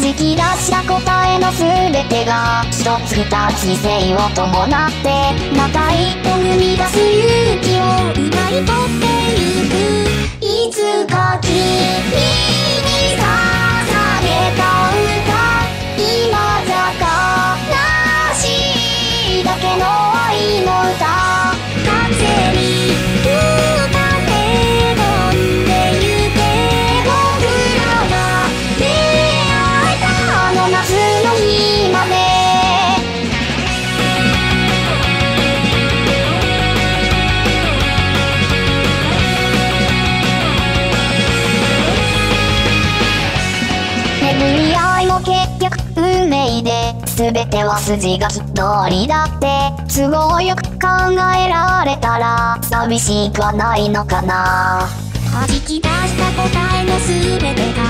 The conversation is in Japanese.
弾き出した答えの全てが一つ二つ性を伴ってまた一歩踏み出す勇気を奪う。巡り合いも結局運命で全ては筋が通りだって都合よく考えられたら寂しくはないのかな。弾き出した答えの全てが